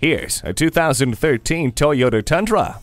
Here's a 2013 Toyota Tundra.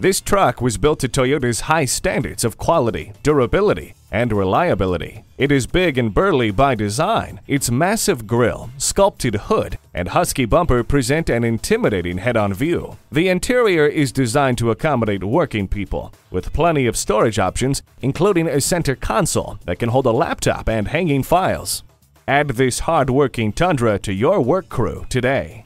This truck was built to Toyota's high standards of quality, durability, and reliability. It is big and burly by design. Its massive grille, sculpted hood, and husky bumper present an intimidating head-on view. The interior is designed to accommodate working people, with plenty of storage options, including a center console that can hold a laptop and hanging files. Add this hard-working Tundra to your work crew today.